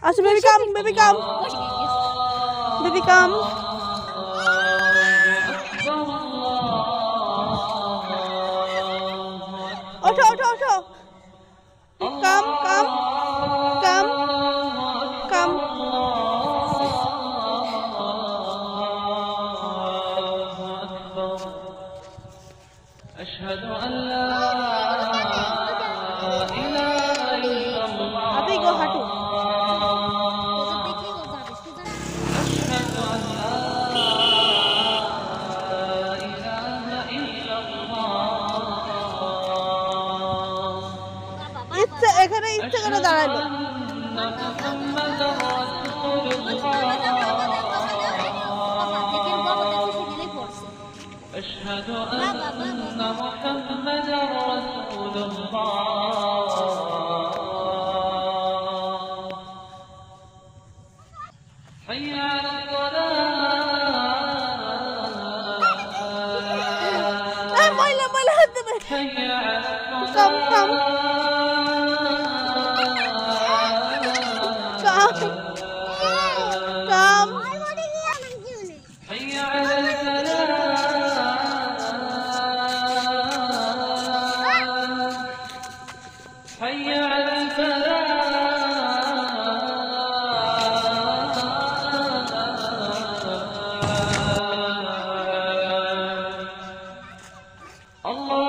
Ah, so baby come, baby come. Baby come. Oh, oh, oh, oh. Come, come. Come. Come. اشهد ان لا اله الا الله ইচ্ছে এখানে ইচ্ছে করে দাঁড়ালো أن محمدا رسول أشهد أن محمدا رسول الله حي على الصلاة এই ময়লা ময়লা تمام حي على حي على الفلاح. الله